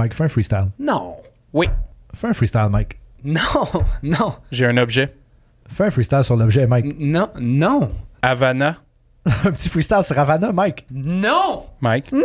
Mike, fais un freestyle. Non. Oui, Fais un freestyle, Mike. Non. Non. j'ai un objet. Fais un freestyle sur l'objet, Mike. Non. Non. Havana, un petit freestyle sur Havana, Mike. Non. Mike. Non.